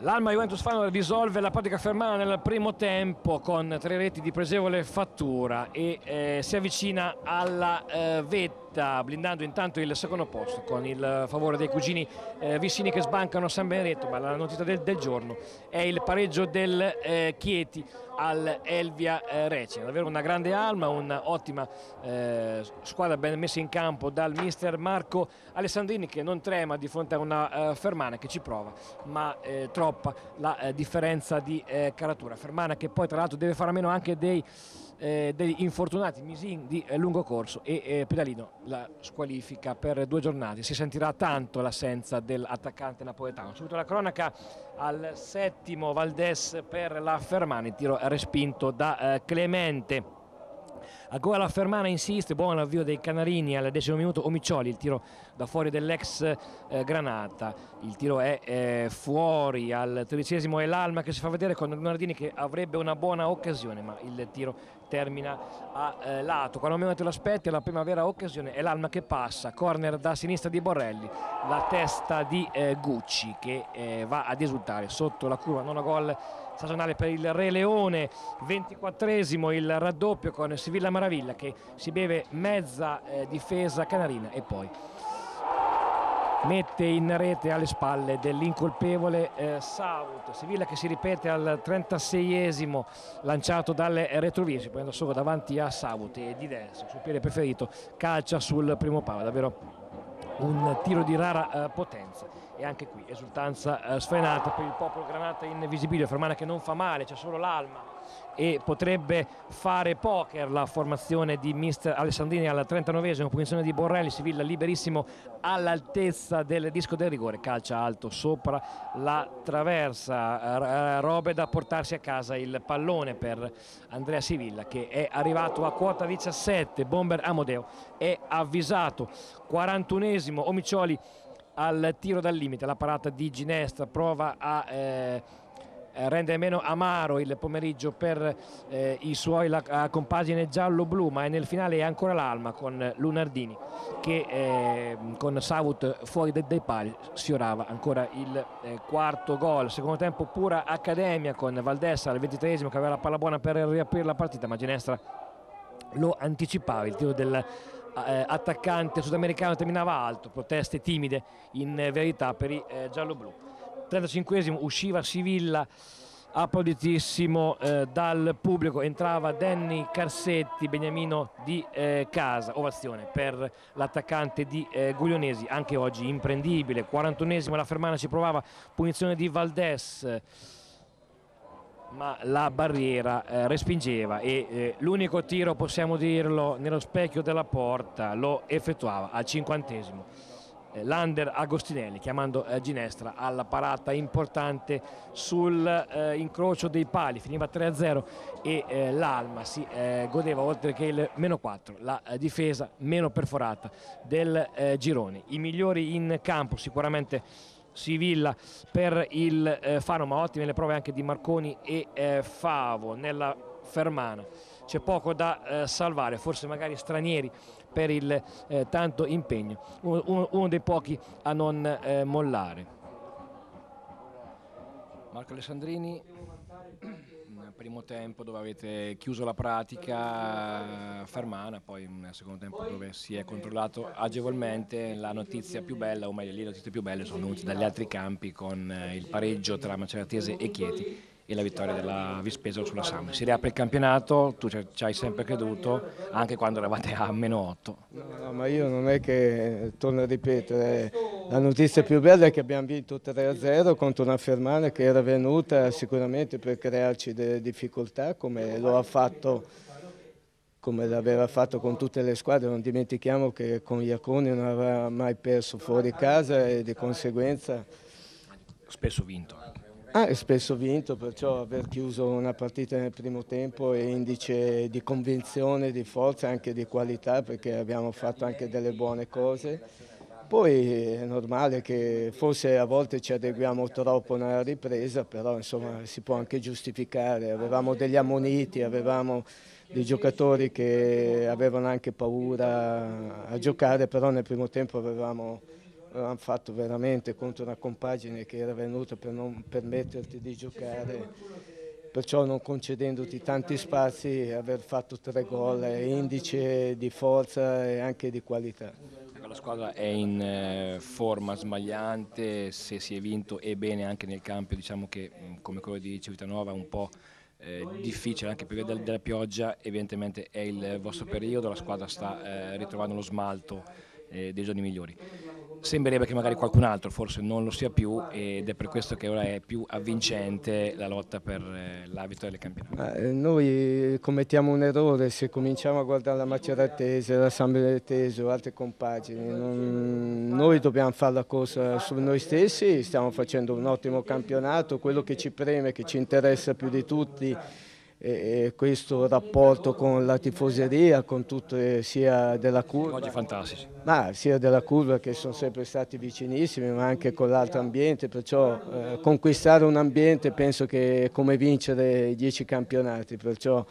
L'Alma Juventus Fano risolve la pratica fermata nel primo tempo con tre reti di pregevole fattura e eh, si avvicina alla eh, vetta blindando intanto il secondo posto con il favore dei cugini eh, vicini che sbancano San Benedetto ma la notizia del, del giorno è il pareggio del eh, Chieti al Elvia eh, Recce. Davvero una grande alma, un'ottima eh, squadra ben messa in campo dal mister Marco Alessandrini che non trema di fronte a una eh, Fermana che ci prova, ma eh, troppa la eh, differenza di eh, caratura. Fermana che poi tra l'altro deve fare a meno anche dei eh, degli infortunati Misin di eh, lungo corso e eh, Pedalino la squalifica per due giornate. Si sentirà tanto l'assenza dell'attaccante napoletano. Subito la cronaca al settimo Valdes per la Fermani, tiro respinto da eh, Clemente. Ancora la Fermana insiste, buon avvio dei Canarini al decimo minuto, Omiccioli, il tiro da fuori dell'ex eh, Granata, il tiro è eh, fuori al tredicesimo è l'Alma che si fa vedere con Nardini che avrebbe una buona occasione ma il tiro termina a eh, lato, quando meno te lo aspetti la prima vera occasione, è l'Alma che passa, corner da sinistra di Borrelli, la testa di eh, Gucci che eh, va ad esultare sotto la curva, non a gol stagionale per il Re Leone, 24esimo il raddoppio con Sivilla Maravilla che si beve mezza eh, difesa canarina e poi mette in rete alle spalle dell'incolpevole eh, Saut, Sivilla che si ripete al 36esimo lanciato dalle retrovie, prende solo davanti a Saut e di destra, il suo piede preferito, calcia sul primo palo, davvero un tiro di rara eh, potenza. E anche qui esultanza eh, sfrenata per il popolo Granata invisibile, Fermana che non fa male, c'è solo l'Alma e potrebbe fare poker la formazione di mister Alessandrini alla 39esima punizione di Borrelli, Sivilla liberissimo all'altezza del disco del rigore, calcia alto sopra la traversa, robe da portarsi a casa il pallone per Andrea Sivilla che è arrivato a quota 17, Bomber Amodeo è avvisato, 41esimo Omicioli al tiro dal limite, la parata di Ginestra prova a eh, eh, rende meno amaro il pomeriggio per eh, i suoi la, la compagine giallo-blu ma nel finale è ancora l'Alma con Lunardini che eh, con Savut fuori dai, dai pali sfiorava ancora il eh, quarto gol. Secondo tempo pura accademia con Valdessa al 23 che aveva la palla buona per riaprire la partita ma Ginestra lo anticipava. Il tiro del eh, attaccante sudamericano terminava alto proteste timide in verità per i eh, giallo-blu 35esimo usciva Sivilla applauditissimo eh, dal pubblico. Entrava Danny Carsetti Beniamino di eh, casa. Ovazione per l'attaccante di eh, Guglionesi anche oggi imprendibile. 41esimo la Fermana ci provava punizione di Valdes ma la barriera eh, respingeva e eh, l'unico tiro possiamo dirlo nello specchio della porta lo effettuava al cinquantesimo eh, Lander Agostinelli chiamando eh, Ginestra alla parata importante sul eh, dei pali, finiva 3-0 e eh, l'Alma si eh, godeva oltre che il meno 4, la eh, difesa meno perforata del girone. I migliori in campo sicuramente Sivilla per il Fano, ma ottime le prove anche di Marconi e Favo nella Fermana c'è poco da eh, salvare, forse magari stranieri per il eh, tanto impegno, uno, uno, dei pochi a non eh, mollare. Marco Alessandrini, primo tempo dove avete chiuso la pratica fermana, poi un secondo tempo dove si è controllato agevolmente, la notizia più bella, o meglio le notizie più belle sono venute dagli altri campi con eh, il pareggio tra Maceratese e Chieti e la vittoria della Vispesaro sulla Samma. Si riapre il campionato, tu ci hai sempre creduto, anche quando eravate a meno 8. No, no, ma io non è che, torno a ripetere, la notizia più bella è che abbiamo vinto 3-0 contro una Fermana che era venuta sicuramente per crearci delle difficoltà, come lo ha fatto come l'aveva fatto con tutte le squadre, non dimentichiamo che con Iaconi non aveva mai perso fuori casa e di conseguenza... Spesso vinto Ah, spesso vinto, perciò aver chiuso una partita nel primo tempo è indice di convinzione, di forza anche di qualità perché abbiamo fatto anche delle buone cose. Poi è normale che forse a volte ci adeguiamo troppo nella ripresa, però insomma si può anche giustificare. Avevamo degli ammoniti, avevamo dei giocatori che avevano anche paura a giocare, però nel primo tempo avevamo hanno fatto veramente contro una compagine che era venuta per non permetterti di giocare, perciò non concedendoti tanti spazi, aver fatto tre gol è indice di forza e anche di qualità. Ecco, la squadra è in eh, forma smagliante, se si è vinto e bene anche nel campo, diciamo che mm, come quello di Civitanova un po' eh, difficile anche per via della pioggia, evidentemente è il vostro periodo, la squadra sta eh, ritrovando lo smalto eh, dei giorni migliori. Sembrerebbe che magari qualcun altro forse non lo sia più ed è per questo che ora è più avvincente la lotta per eh, la vittoria del campionato. Eh, noi commettiamo un errore se cominciamo a guardare la Maceratese, la San o altre compagini. Non, noi dobbiamo fare la cosa su noi stessi, stiamo facendo un ottimo campionato, quello che ci preme, che ci interessa più di tutti e questo rapporto con la tifoseria, con tutte, sia della curva, Oggi fantastici. Ma sia della curva che sono sempre stati vicinissimi, ma anche con l'altro ambiente, perciò eh, conquistare un ambiente penso che è come vincere dieci campionati, perciò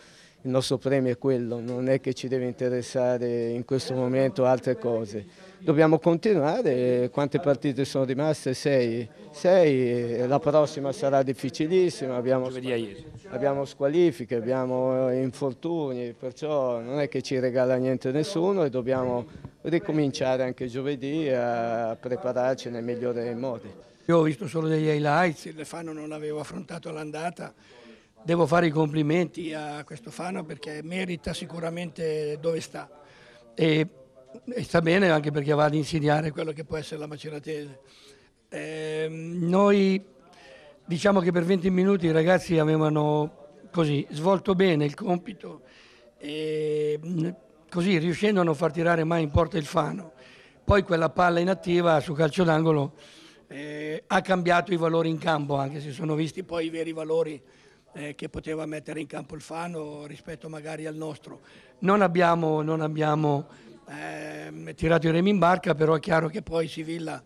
il nostro premio è quello, non è che ci deve interessare in questo momento altre cose. Dobbiamo continuare, quante partite sono rimaste? Sei, Sei. la prossima sarà difficilissima, abbiamo, abbiamo squalifiche, abbiamo infortuni, perciò non è che ci regala niente nessuno e dobbiamo ricominciare anche giovedì a prepararci nel migliore dei modi. Io ho visto solo degli highlights, il Fano non l'avevo affrontato all'andata, devo fare i complimenti a questo Fano perché merita sicuramente dove sta e, e sta bene anche perché va ad insidiare quello che può essere la Maceratese. Eh, noi diciamo che per 20 minuti i ragazzi avevano così svolto bene il compito e così riuscendo a non far tirare mai in porta il Fano. Poi quella palla inattiva su calcio d'angolo eh, ha cambiato i valori in campo, anche se sono visti poi i veri valori eh, che poteva mettere in campo il Fano rispetto magari al nostro. Non abbiamo, non abbiamo eh, tirato i remi in barca, però è chiaro che poi Sivilla,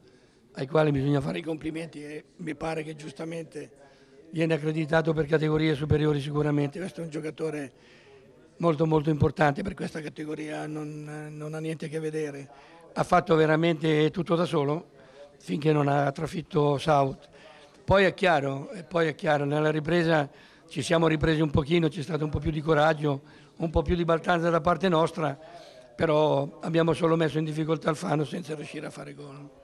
ai quali bisogna fare i complimenti e mi pare che giustamente viene accreditato per categorie superiori sicuramente. Questo è un giocatore molto molto importante per questa categoria, non, non ha niente a che vedere. Ha fatto veramente tutto da solo finché non ha trafitto South. Poi è chiaro, poi è chiaro nella ripresa ci siamo ripresi un pochino, c'è stato un po' più di coraggio, un po' più di baltanza da parte nostra, però abbiamo solo messo in difficoltà il Fano senza riuscire a fare gol.